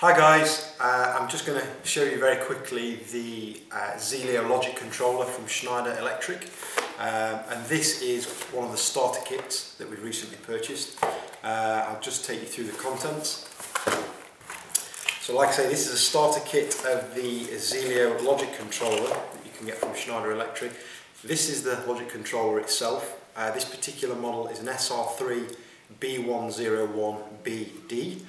Hi guys, uh, I'm just going to show you very quickly the uh, Zelio Logic controller from Schneider Electric um, and this is one of the starter kits that we've recently purchased. Uh, I'll just take you through the contents. So like I say, this is a starter kit of the Zelio Logic controller that you can get from Schneider Electric. This is the Logic controller itself. Uh, this particular model is an SR3 B101BD.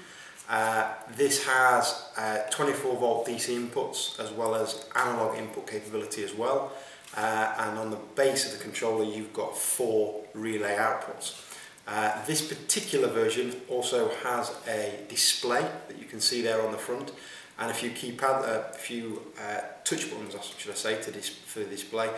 Uh, this has uh, 24 volt DC inputs as well as analog input capability as well. Uh, and on the base of the controller, you've got four relay outputs. Uh, this particular version also has a display that you can see there on the front and a few keypad, a uh, few uh, touch buttons, should I say, to dis for the display.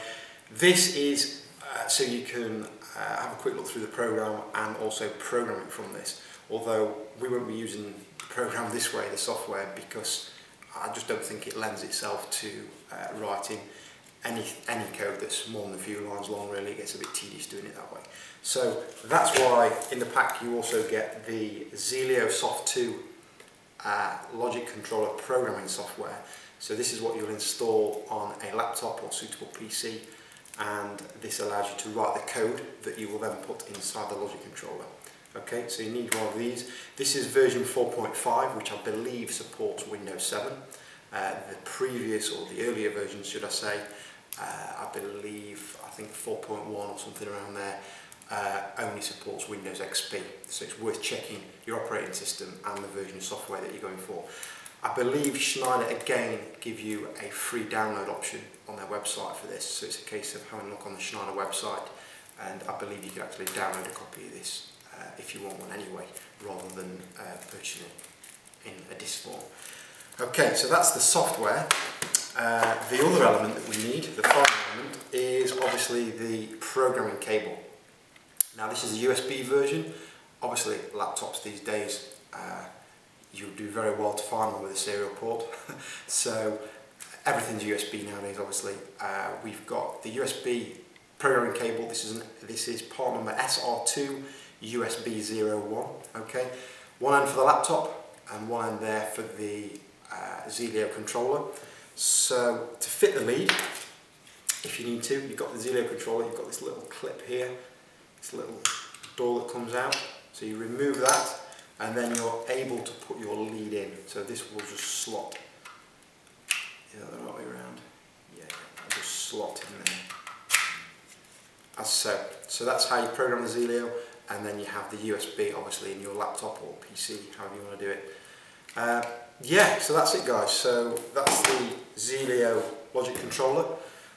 This is uh, so you can uh, have a quick look through the program and also program it from this although we won't be using the program this way, the software, because I just don't think it lends itself to uh, writing any, any code that's more than a few lines long really, it gets a bit tedious doing it that way. So that's why in the pack you also get the Zelio Soft 2 uh, logic controller programming software. So this is what you'll install on a laptop or suitable PC and this allows you to write the code that you will then put inside the logic controller. Okay, so you need one of these. This is version 4.5, which I believe supports Windows 7. Uh, the previous, or the earlier version should I say, uh, I believe, I think 4.1 or something around there, uh, only supports Windows XP. So it's worth checking your operating system and the version of software that you're going for. I believe Schneider again give you a free download option on their website for this. So it's a case of having a look on the Schneider website and I believe you can actually download a copy of this Uh, if you want one anyway, rather than uh, purchasing it in a disc form. Okay, so that's the software. Uh, the other element that we need, the final element, is obviously the programming cable. Now this is a USB version. Obviously laptops these days uh, you do very well to find one with a serial port. so everything's USB nowadays obviously. Uh, we've got the USB programming cable. This is, an, this is part number SR2 USB 01, okay? One end for the laptop and one end there for the uh, Zelio controller. So to fit the lead, if you need to, you've got the Zelio controller, you've got this little clip here, this little door that comes out. So you remove that and then you're able to put your lead in. So this will just slot the other way around. Yeah, just slot in there. As so. So that's how you program the Zelio. and then you have the USB obviously in your laptop or PC, however you want to do it. Uh, yeah, so that's it guys. So that's the Zelio logic controller.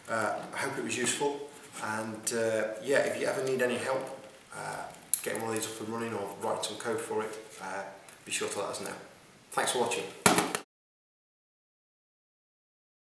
Uh, I hope it was useful. And uh, yeah, if you ever need any help uh, getting one of these up and running or writing some code for it, uh, be sure to let us know. Thanks for watching.